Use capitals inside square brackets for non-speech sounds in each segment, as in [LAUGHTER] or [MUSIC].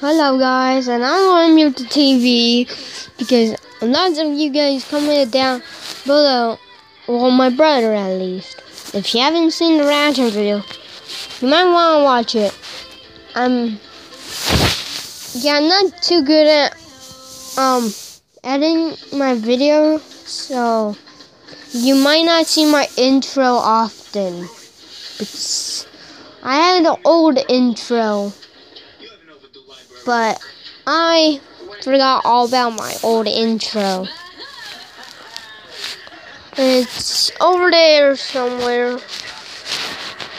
Hello guys, and I'm on mute the TV because lots of you guys commented down below, well my brother at least. If you haven't seen the reaction video, you might want to watch it. I'm, yeah, I'm not too good at um editing my video, so you might not see my intro often. It's, I had an old intro but I forgot all about my old intro. It's over there somewhere.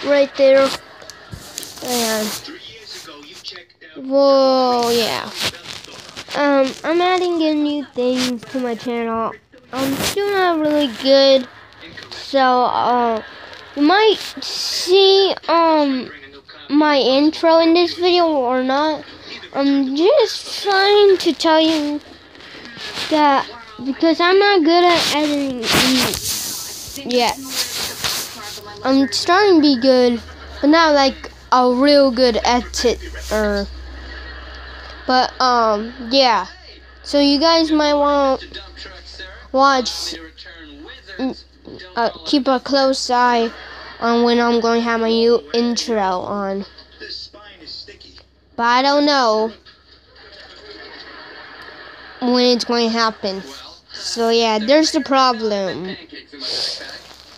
Right there. And whoa, yeah. Um, I'm adding in new things to my channel. I'm still not really good, so uh, you might see um my intro in this video or not. I'm just trying to tell you that because I'm not good at editing yet. I'm starting to be good, but not like a real good editor. But um, yeah. So you guys might want watch, uh, keep a close eye on when I'm going to have my new intro on. But I don't know when it's going to happen. So yeah, there's the problem.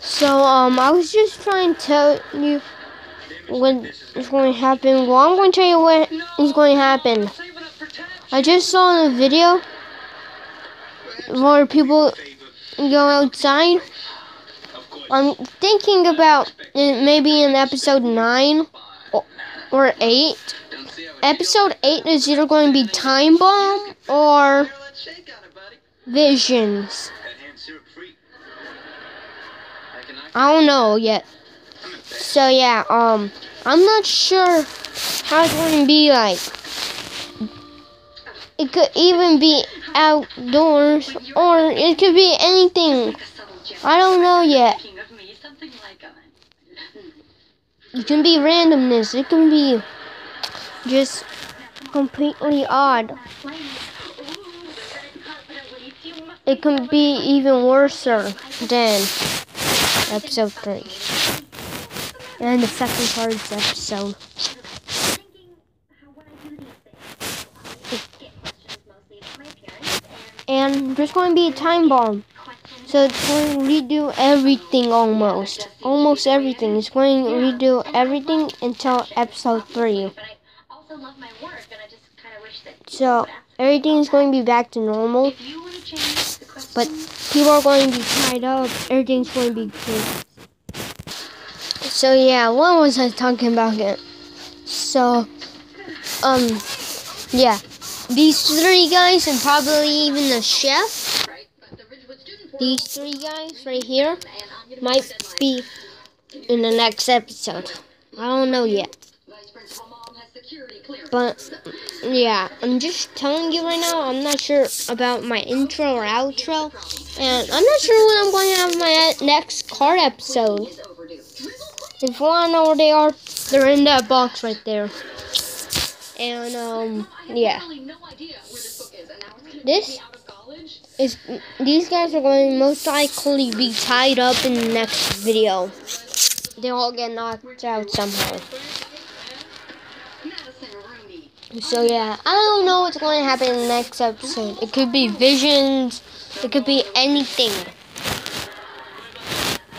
So um, I was just trying to tell you what is going to happen. Well, I'm going to tell you what is going to happen. I just saw in a video where people go outside. I'm thinking about maybe in episode 9 or 8 episode 8 is either going to be Time Bomb or Visions. I don't know yet. So yeah, um, I'm not sure how it's going to be like. It could even be outdoors, or it could be anything. I don't know yet. It can be randomness. It can be just completely odd. It can be even worse than episode 3. And the second part of the episode. And there's going to be a time bomb. So it's going to redo everything almost. Almost everything. It's going to redo everything until episode 3. So everything's going to be back to normal. But people are going to be tied up. Everything's going to be good. So yeah, what was I talking about again? So, um, yeah. These three guys and probably even the chef. These three guys right here might be in the next episode. I don't know yet. But, yeah, I'm just telling you right now, I'm not sure about my intro or outro. And I'm not sure when I'm going to have my next card episode. If you want to know where they are, they're in that box right there. And, um, yeah. This is, these guys are going to most likely be tied up in the next video. They all get knocked out somehow. So yeah, I don't know what's going to happen in the next episode. It could be visions. It could be anything.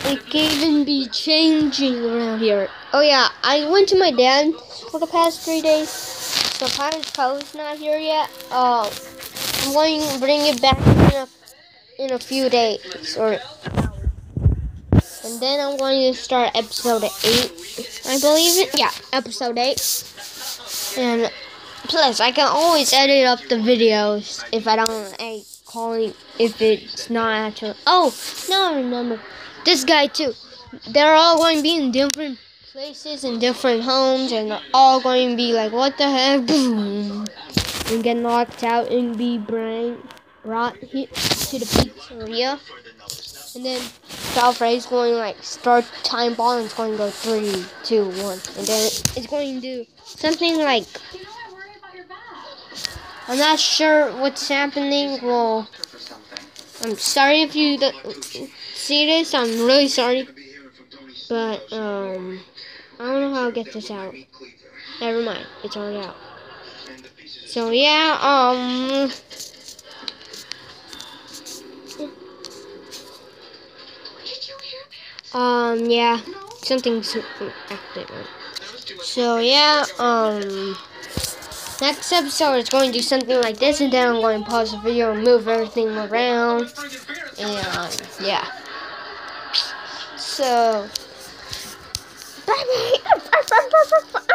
It could even be changing around here. Oh yeah, I went to my dad's for the past three days. So Pirate's Cove's not here yet. Uh, I'm going to bring it back in a, in a few days. or, And then I'm going to start episode 8. I believe it. Yeah, episode 8. And Plus, I can always edit up the videos if I don't like calling if it's not actual. Oh, now I remember this guy too. They're all going to be in different places in different homes, and they're all going to be like, "What the heck?" Boom, [LAUGHS] and get knocked out and be brain brought here to the pizzeria. And then South is going to like start time ball and it's going to go three, two, one, and then it's going to do something like I'm not sure what's happening. Well, I'm sorry if you see this. I'm really sorry. But, um, I don't know how I'll get this out. Never mind. It's already out. So, yeah, um... Um, yeah, something's. So, yeah, um, next episode is going to do something like this, and then I'm going to pause the video and move everything around, and, yeah. So, bye-bye. [LAUGHS]